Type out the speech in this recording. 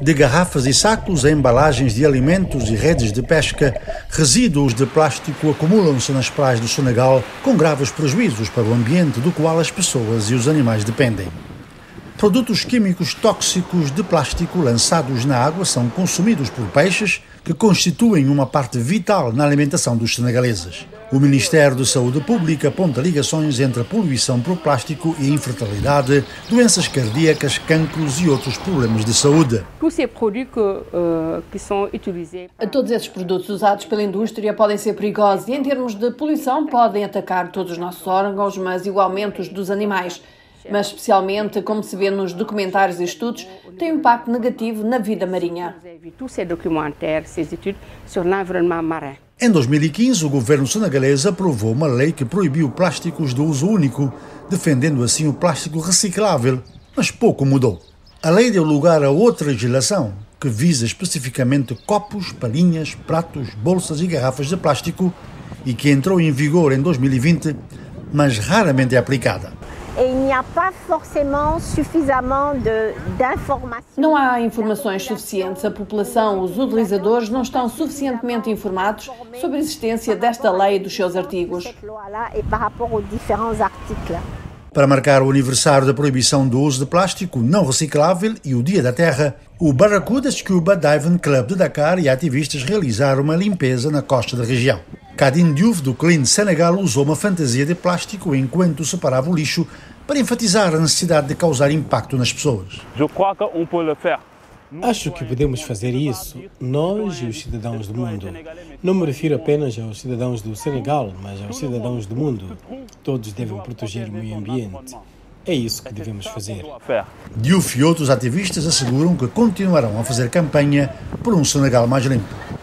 de garrafas e sacos, embalagens de alimentos e redes de pesca, resíduos de plástico acumulam-se nas praias do Senegal com graves prejuízos para o ambiente do qual as pessoas e os animais dependem. Produtos químicos tóxicos de plástico lançados na água são consumidos por peixes, que constituem uma parte vital na alimentação dos senegaleses. O Ministério da Saúde Pública aponta ligações entre a poluição por plástico e infertilidade, doenças cardíacas, cancros e outros problemas de saúde. Todos esses produtos usados pela indústria podem ser perigosos e, em termos de poluição, podem atacar todos os nossos órgãos, mas igualmente os dos animais mas especialmente, como se vê nos documentários e estudos, tem um impacto negativo na vida marinha. Em 2015, o governo senegalês aprovou uma lei que proibiu plásticos de uso único, defendendo assim o plástico reciclável, mas pouco mudou. A lei deu lugar a outra legislação, que visa especificamente copos, palhinhas, pratos, bolsas e garrafas de plástico e que entrou em vigor em 2020, mas raramente é aplicada et il n'y a pas forcément suffisamment d'informations. Não há informações suficientes. A população, os utilizadores, não estão suficientemente informados sobre a existência desta lei e dos seus artigos. Para marcar o aniversário da proibição do uso de plástico não reciclável e o Dia da Terra, o Barracuda Scuba Diving Club de Dakar e ativistas realizaram uma limpeza na costa da região. Kadin Diouf, do Clean Senegal, usou uma fantasia de plástico enquanto separava o lixo para enfatizar a necessidade de causar impacto nas pessoas. Acho que podemos fazer isso, nós e os cidadãos do mundo. Não me refiro apenas aos cidadãos do Senegal, mas aos cidadãos do mundo. Todos devem proteger o meio ambiente. É isso que devemos fazer. Diouf e outros ativistas asseguram que continuarão a fazer campanha por um Senegal mais limpo.